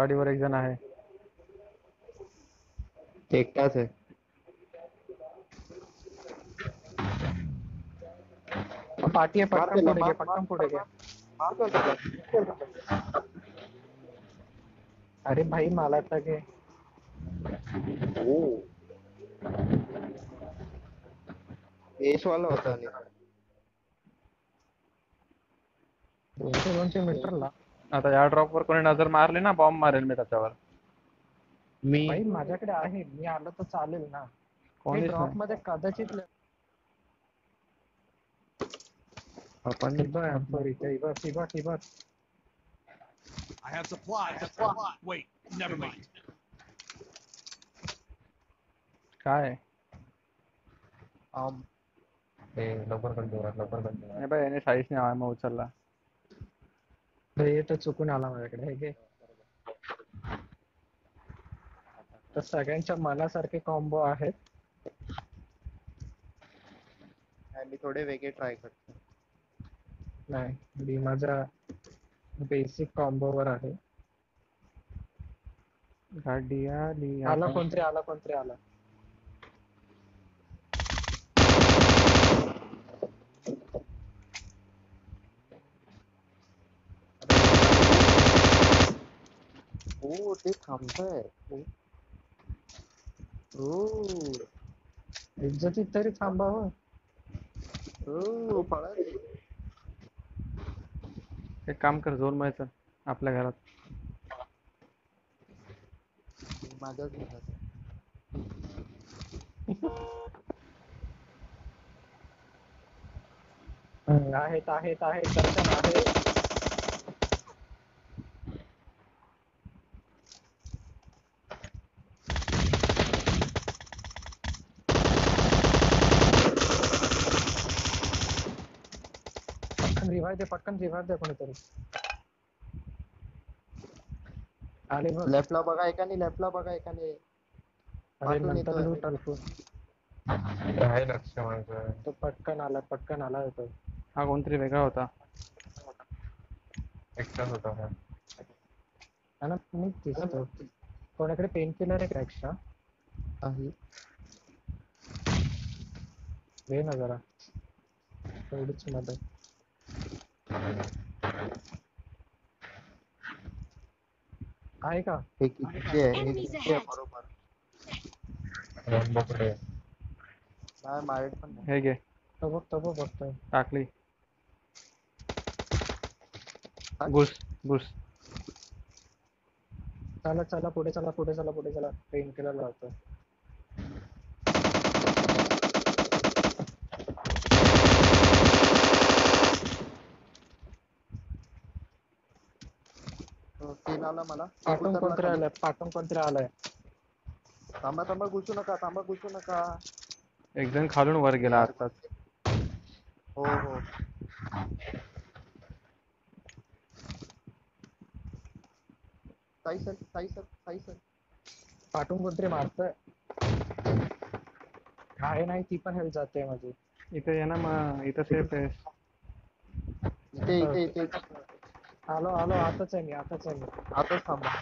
गाडीवर एक जण आहे. एकटाच आहे. पाठी आहे मार पटकन पुढे घे पटकन पुढे घे अरे भाई मला घे. ओ एस वाला होता दोनशे दोनशे मीटरला. आता या ड्रॉप वर कोणी नज़र मारली ना बॉम्ब मारेल मी त्याच्यावर. मी? भाई माझ्याकडे आहे. मी आलो तर चालेल ना. कोणीच ड्रॉप मध्ये कदाचित आपण सॉरी ठिबक ठिबक ठिबक I have supplies. supplies. Wait, never mind. काय? आम हे लवकर कर जोरात लवकर कर. जोरात नाही बाई याने साईज नाही मग उचलला. तर चुकून आला माझ्याकडे हे घे. तर सगळ्यांच्या मनासारखे कॉम्बो आहेत. मी थोडे वेगळे ट्राय करतो. नाही मी माझ्या बेसिक कॉम्बो वर आहे. गाडी आली. कोणतरी आला कोणतरी आला. ओ ते थांबतंय ओ इज्जतीत तरी थांबावं ओ पळा रे. एक काम कर झोनमध्ये चल आपल्या घरात माझ्याच घरात. हम्म, आहेत आहेत आहेत दर्शन आहे पटकन रिवाय दे पटकन रिवाय दे कोणीतरी. आले बघ. लेफ्टला बघा एकाने लेफ्टला बघा एकाने. अरे पाठवून नंतर येतोय. लूट अल्फू आहे लक्ष माझं. तो पटकन आला पटकन आला तो हा कोणतरी वेगळा होता. एकटाच होता हा. मी दिसतो. कोणाकडे पेन किलर आहे का एक्स्ट्रा आहे. ना जरा. तेवढीच मदत. आहे का? हे किती आहे हे Enemies किती आहे ahead. बरोबर. नाही माझ्याकडे पण हे घे. तो बघ तो बघ बघतोय. टाकली. घुस घुस. चला चला पुढे चला पुढे चला पुढे चला. पेन किलर लावतो आला मला. पाठून उतरला कोणतरी. आलाय पाठून कोणतरी आलाय. थांबा थांबा घुसू नका थांबा घुसू नका. एक जण खालून वर गेला आताच. हो. हो Sai sir Sai sir Sai sir. पाठून कोणतरी मारतोय. आहे नाही ती पण हेल्थ जाते माझी. इथे ये ना मग इथं सेफ आहे. इथे इथे इथे. आलो आलो आताच आहे मी आताच आहे मी आताच थांबा.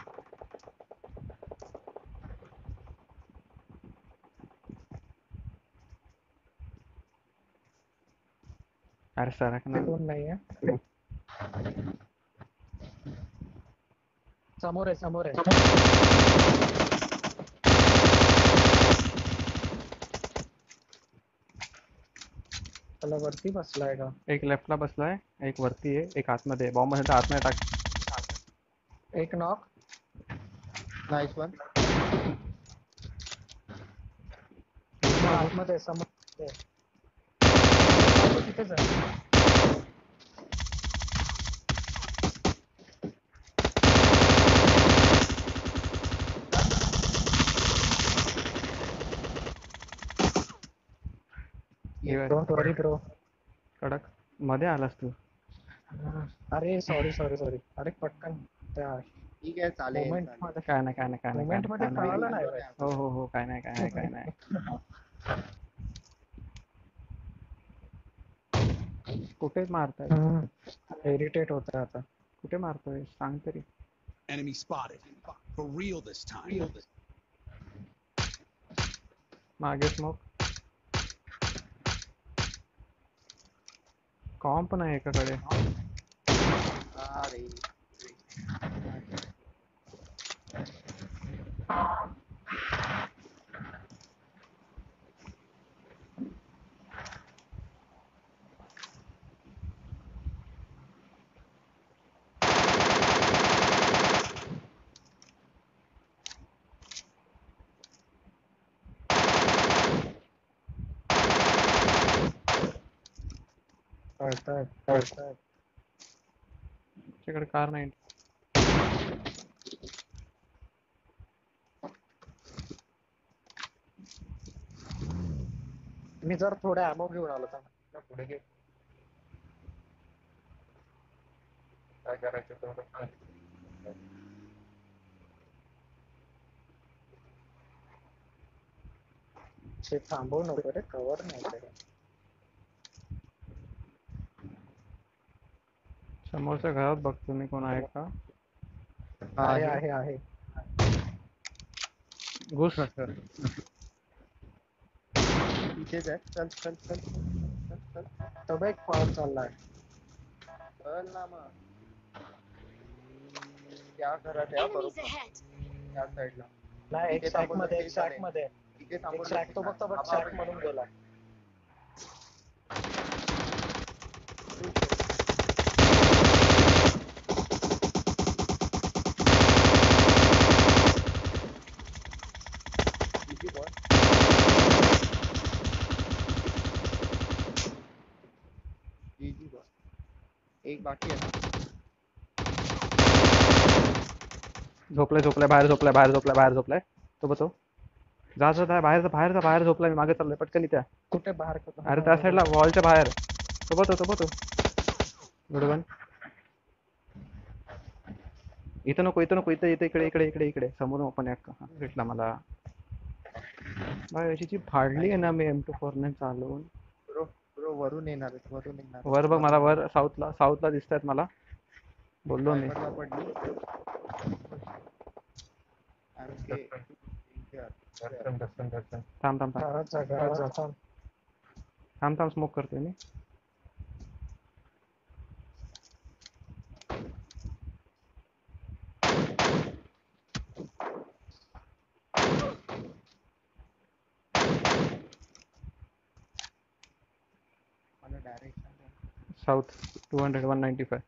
अरे सरक ना कोण नाहीये. समोर आहे समोर आहे. त्याला वरती बसलाय का एक लेफ्टला बसलाय एक वरती आहे एक आतमध्ये बॉम्ब असेल तर आतमध्ये टाक एक नॉक नाईस वन आतमध्ये मध्य समोर तिथेच आहे डोंट वरी ब्रो कडक मध्ये आलास तू। अरे सॉरी सॉरी सॉरी अरे पटकन त्या ठीक आहे चालेल मोमेंट मध्ये काय नाही काय नाही काय मोमेंट मध्ये कळालं नाही. नाही हो हो हो काय नाही काय नाही काय नाही. कुठे मारताय? इरिटेट होत आता. कुठे मारतोय? सांग तरी. Enemy spotted. For real this time. मागे स्मोक कॉम्प नाही एकाकडे. अरे. तिकडे कार नाही. मी जर थोडे अॅमो घेऊन आलो तर पुढे घे. काय करायचं तेवढं थांबवू नको रे कवर नाही समोरच्या घरात बघतो मी कोण आहे का? आहे आहे. आहे घुस चल चल चल चल चल तो चाललाय. चल ना मग. त्या घरात आहे हा, बरोबर. त्या साईडला नाही एक सॅक मध्ये एक सॅक मध्ये. एक सॅक तो बघतो बघ सॅक म्हणून गेला एक बाकी आहे ना झोपलाय झोपलाय बाहेर झोपलाय बाहेर झोपलाय बाहेर झोपलाय तो बघतो जा जा जा, बाहेर बाहेर बाहेर झोपलाय मी मागे चाललोय पटकन त्या कुठे? बाहेर कुठं? अरे त्या साईडला वॉलच्या बाहेर। तो बघतो तो बघतो गुड वन। इथं नको इथं नको इथं इथं इकडे इकडे इकडे इकडे. समोर ओपन हा, भेटला मला. बाय याची जी फाडली आहे ना मी एम टू फोर ने चालवून वरून येणार आहेत वरून येणार आहेत. वर बघ मला वर साऊथला साऊथला दिसत आहेत मला बोललो मी Sniper ला पडली आणखी इथे आहे. दर्शन दर्शन दर्शन थांब थांब थांब घरात जा घरात जा थांब. थांब थांब स्मोक करतोय मी मला वन नाईन्टी फाय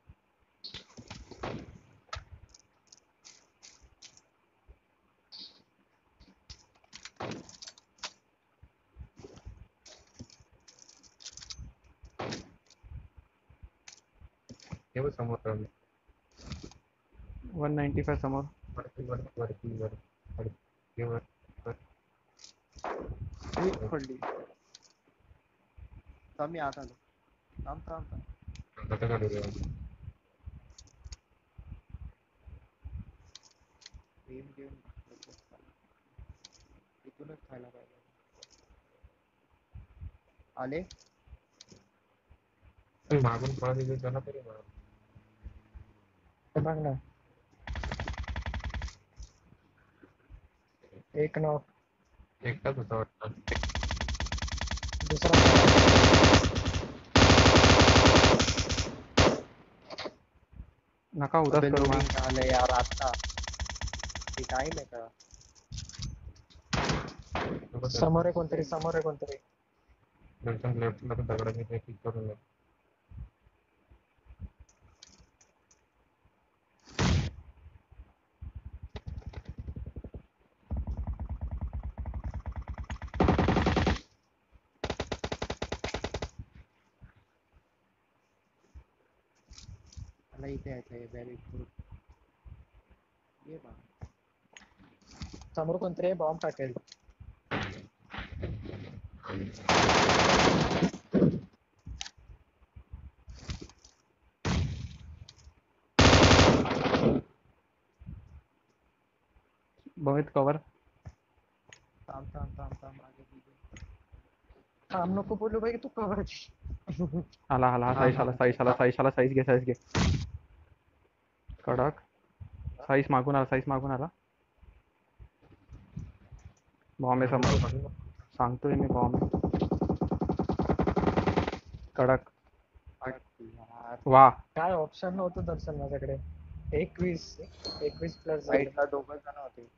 हे बघ समोर राहिलं. वन नाईन्टी फाय समोर मी आत थांब थांब थांब कसं काढू रे? गेम घेऊन इथूनच खायला पाहिजे आले मागून पळत येतो त्याला तरी मार. बघ ना एक नॉक एकटाच होता वाटतं दुसरा नका उदास अबे करू मा loading आलंय यार आता ते टाइम आहे का समोर आहे कोणतरी समोर आहे कोणतरी। दर्शन लेफ्टला तर दगडाने ते पिक करून दे. मला इथे यायचंय व्हेरी गुड ये बा समोर कोणतरी बॉम्ब टाकेल बघित कवर थांब थांब थांब थांब मागे तुझे थांब नको बोलू बाई तू कवर आला आला साईश आला साईश आला साईश आला साईज घे साईज घे कडक। साईस मागून आला साईस मागून आला। बॉम्बे समोर. सांगतोय मी बॉम्ब. कडक. वा. काय ऑप्शन नव्हतं दर्शन माझ्याकडे? एकवीस एकवीस प्लस साईडला दोघं जण होते.